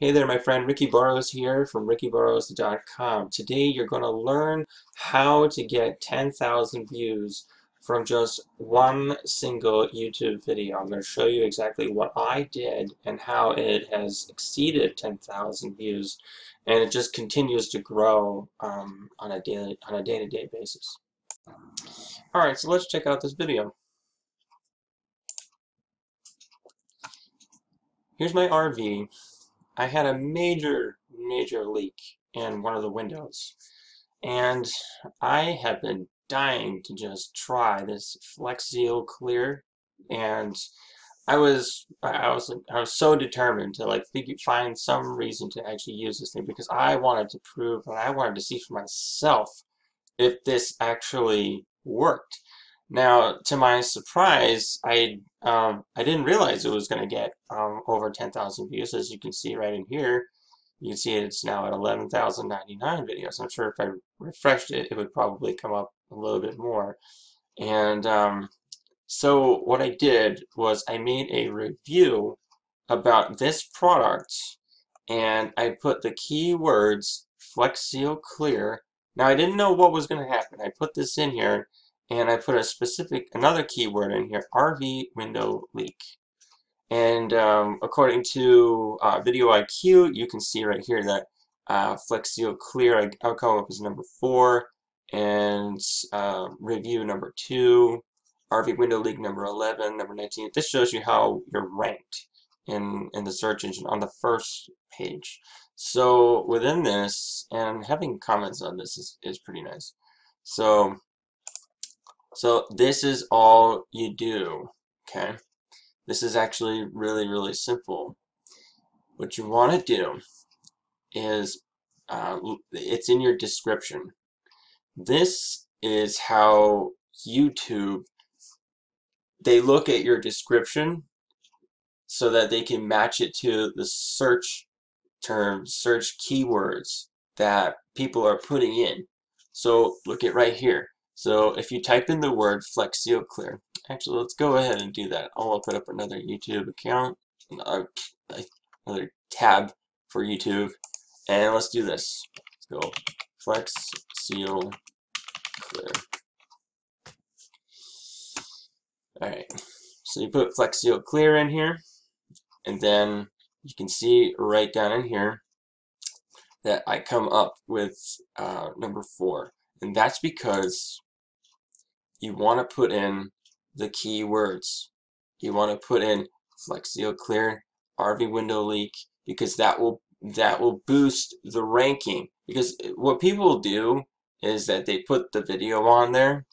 Hey there, my friend Ricky Borrows here from rickyborrows.com. Today you're going to learn how to get 10,000 views from just one single YouTube video. I'm going to show you exactly what I did and how it has exceeded 10,000 views and it just continues to grow um, on a daily on a day-to-day -day basis. Alright, so let's check out this video. Here's my RV I had a major, major leak in one of the windows. And I have been dying to just try this Flex Seal Clear. And I was, I was, I was so determined to like figure, find some reason to actually use this thing because I wanted to prove and I wanted to see for myself if this actually worked. Now, to my surprise, I um, I didn't realize it was going to get um, over 10,000 views. As you can see right in here, you can see it's now at 11,099 videos. I'm sure if I refreshed it, it would probably come up a little bit more. And um, so what I did was I made a review about this product and I put the keywords Flex Seal Clear. Now I didn't know what was going to happen. I put this in here and I put a specific, another keyword in here, RV window leak. And um, according to uh, vidIQ, you can see right here that uh, Flex Seal Clear, I'll come up as number four, and uh, review number two, RV window leak number 11, number 19. This shows you how you're ranked in, in the search engine on the first page. So within this, and having comments on this is, is pretty nice. So so this is all you do, okay? This is actually really, really simple. What you want to do is, uh, it's in your description. This is how YouTube, they look at your description so that they can match it to the search terms, search keywords that people are putting in. So look at right here. So if you type in the word Flex Seal Clear, actually let's go ahead and do that. I'll put up another YouTube account, another tab for YouTube, and let's do this. Let's go Flex Seal Clear. Alright, so you put Flex Seal Clear in here, and then you can see right down in here that I come up with uh, number four. And that's because you want to put in the keywords. You want to put in Flex Seal Clear, RV window leak, because that will that will boost the ranking. Because what people do is that they put the video on there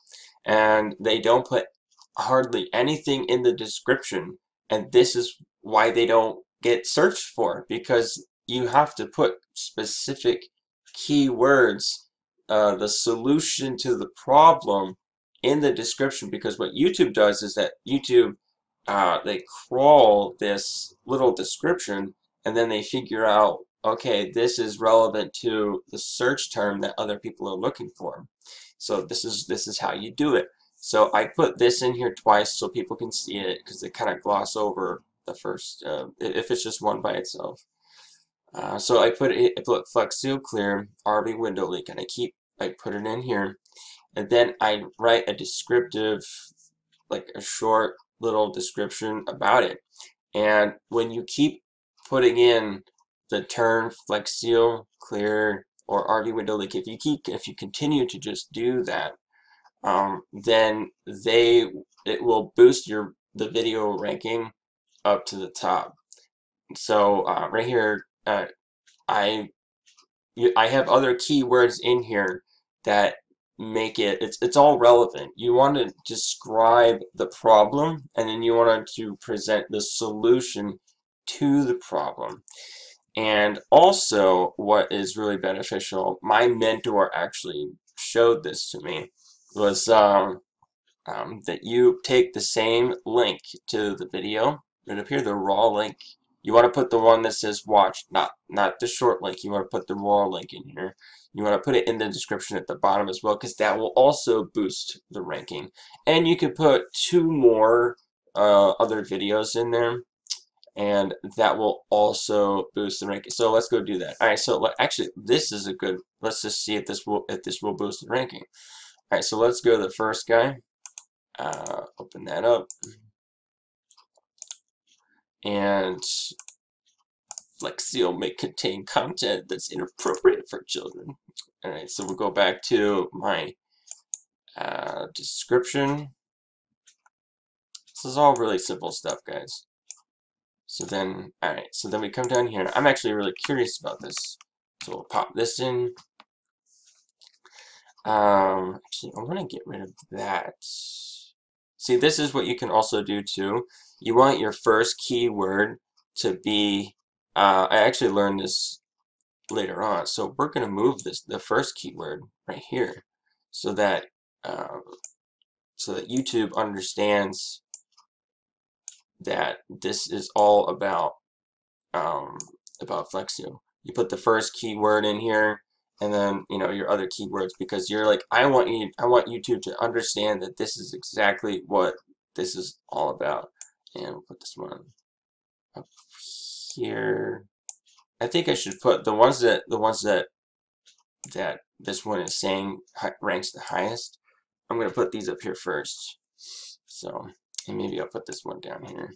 and they don't put hardly anything in the description and this is why they don't get searched for because you have to put specific keywords uh, the solution to the problem in the description because what YouTube does is that YouTube uh, they crawl this little description and then they figure out okay this is relevant to the search term that other people are looking for. So this is this is how you do it. So I put this in here twice so people can see it because they kind of gloss over the first uh, if it's just one by itself. Uh, so I put it I put Flex Seal Clear RV window leak and I keep I put it in here and then I write a descriptive, like a short little description about it. And when you keep putting in the term flex seal, clear, or RV window leak, if you keep, if you continue to just do that, um, then they, it will boost your, the video ranking up to the top. So uh, right here, uh, I, I have other keywords in here that make it it's it's all relevant. You want to describe the problem and then you want to present the solution to the problem. And also what is really beneficial my mentor actually showed this to me was um, um, that you take the same link to the video up here the raw link you want to put the one that says watch not not the short link you want to put the raw link in here you want to put it in the description at the bottom as well because that will also boost the ranking. And you could put two more uh, other videos in there. and that will also boost the ranking. So let's go do that. All right, so actually this is a good, let's just see if this will, if this will boost the ranking. All right, so let's go to the first guy. Uh, open that up. And Flex Seal may contain content that's inappropriate for children. All right, so we'll go back to my uh, description. This is all really simple stuff, guys. So then, alright, so then we come down here. I'm actually really curious about this. So we'll pop this in. Um, actually, I want to get rid of that. See, this is what you can also do too. You want your first keyword to be, uh, I actually learned this later on. So we're going to move this, the first keyword right here so that, um, so that YouTube understands that this is all about um, about Flex Seal. You put the first keyword in here and then you know your other keywords because you're like I want you I want YouTube to understand that this is exactly what this is all about and we'll put this one up here I think I should put the ones that the ones that that this one is saying ranks the highest I'm gonna put these up here first so and maybe I'll put this one down here.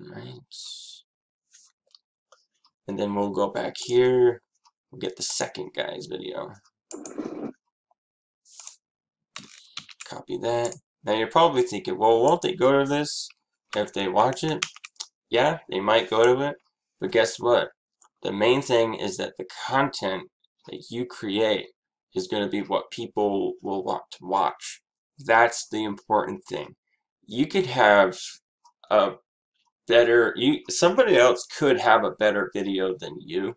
Right. And then we'll go back here. We'll get the second guy's video. Copy that. Now you're probably thinking, well, won't they go to this if they watch it? Yeah, they might go to it. But guess what? The main thing is that the content that you create is going to be what people will want to watch. That's the important thing. You could have a better you somebody else could have a better video than you,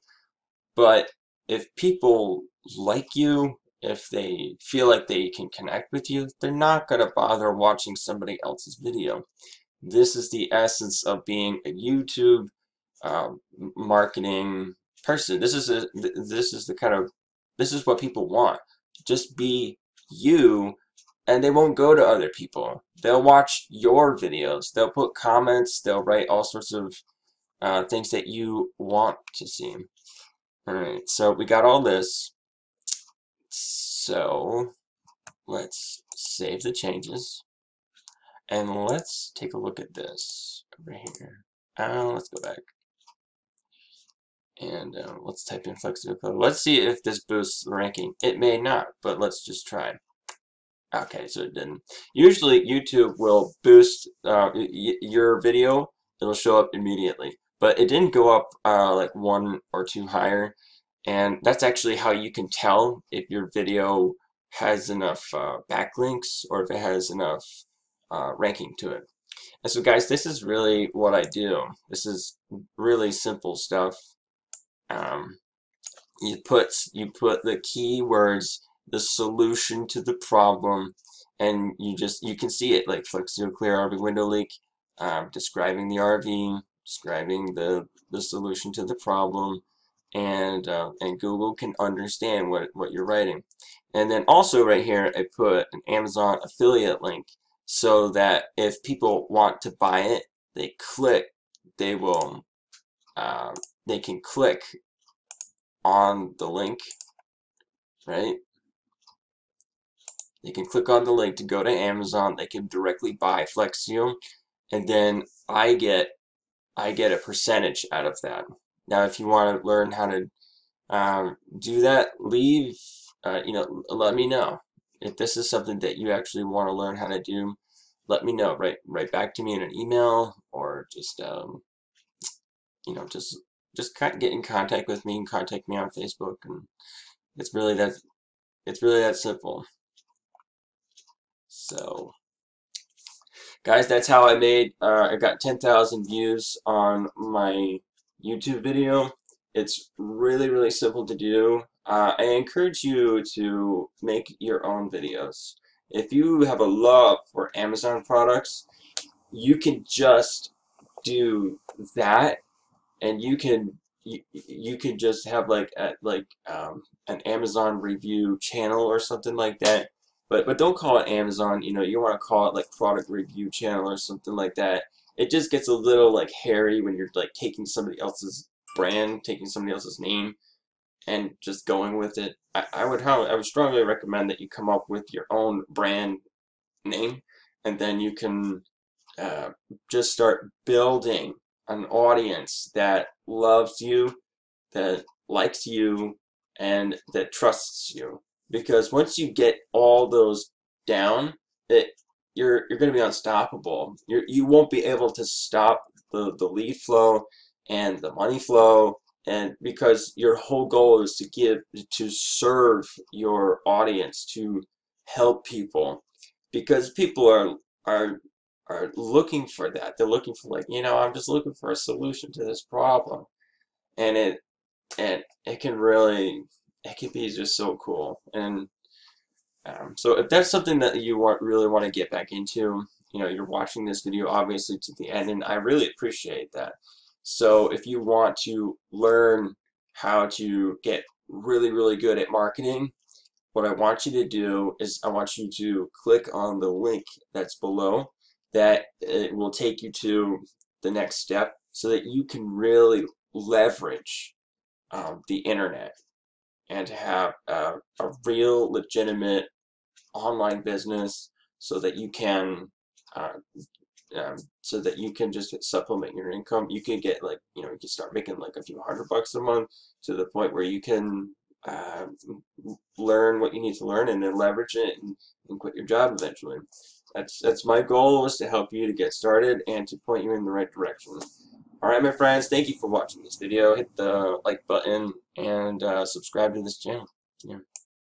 but if people like you, if they feel like they can connect with you, they're not going to bother watching somebody else's video. This is the essence of being a YouTube um, marketing person. This is a, this is the kind of this is what people want. Just be you and they won't go to other people. They'll watch your videos. They'll put comments. They'll write all sorts of uh, things that you want to see. Alright, so we got all this. So let's save the changes. And let's take a look at this over here. Uh, let's go back. And uh, let's type in flex seal clear. Let's see if this boosts the ranking. It may not, but let's just try. Okay, so it didn't. Usually YouTube will boost uh, your video. It'll show up immediately. But it didn't go up uh, like one or two higher. And that's actually how you can tell if your video has enough uh, backlinks or if it has enough uh, ranking to it. And so guys, this is really what I do. This is really simple stuff. Um, you put you put the keywords the solution to the problem and you just you can see it like Flex Seal Clear RV window leak um, describing the RV describing the the solution to the problem and uh, and Google can understand what what you're writing and then also right here I put an Amazon affiliate link so that if people want to buy it they click they will uh, they can click on the link right they can click on the link to go to Amazon. They can directly buy Flex Seal, and then I get I get a percentage out of that. Now, if you want to learn how to um, do that, leave uh, you know let me know if this is something that you actually want to learn how to do. Let me know. Write write back to me in an email or just um, you know just just get in contact with me and contact me on Facebook and it's really that it's really that simple. So, guys, that's how I made, uh, I got 10,000 views on my YouTube video. It's really, really simple to do. Uh, I encourage you to make your own videos. If you have a love for Amazon products, you can just do that and you can you, you can just have like a, like um, an Amazon review channel or something like that but but don't call it Amazon. You know, you want to call it like product review channel or something like that. It just gets a little like hairy when you're like taking somebody else's brand, taking somebody else's name, and just going with it. I, I would I would strongly recommend that you come up with your own brand name, and then you can uh, just start building an audience that loves you, that likes you, and that trusts you. Because once you get all those down, it you're you're going to be unstoppable. You you won't be able to stop the the lead flow and the money flow and because your whole goal is to give to serve your audience to help people. Because people are are are looking for that. They're looking for like you know i'm just looking for a solution to this problem. And it and it can really it can be just so cool. And um, so if that's something that you want really want to get back into you know you're watching this video obviously to the end and i really appreciate that. So if you want to learn how to get really, really good at marketing, what I want you to do is I want you to click on the link that's below that it will take you to the next step so that you can really leverage um, the internet and to have a, a real legitimate online business so that you can uh, um, so that you can just supplement your income. You can get like, you know, you can start making like a few hundred bucks a month to the point where you can uh, learn what you need to learn and then leverage it and, and quit your job eventually. That's, that's my goal is to help you to get started and to point you in the right direction. Alright my friends, thank you for watching this video. Hit the like button and uh, subscribe to this channel. Yeah.